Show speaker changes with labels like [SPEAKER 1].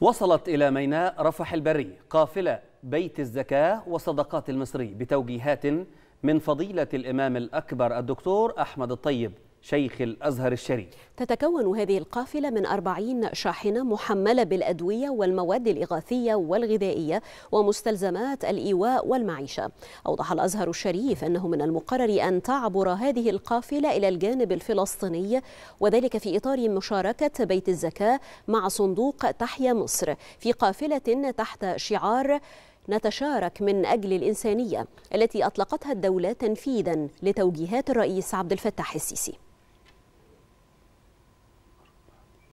[SPEAKER 1] وصلت إلى ميناء رفح البري قافلة بيت الزكاة وصدقات المصري بتوجيهات من فضيلة الإمام الأكبر الدكتور أحمد الطيب. شيخ الأزهر الشريف.
[SPEAKER 2] تتكون هذه القافلة من أربعين شاحنة محملة بالأدوية والمواد الإغاثية والغذائية ومستلزمات الإيواء والمعيشة. أوضح الأزهر الشريف أنه من المقرر أن تعبر هذه القافلة إلى الجانب الفلسطيني وذلك في إطار مشاركة بيت الزكاة مع صندوق تحيا مصر. في قافلة تحت شعار نتشارك من أجل الإنسانية التي أطلقتها الدولة تنفيذا لتوجيهات الرئيس عبد الفتاح السيسي.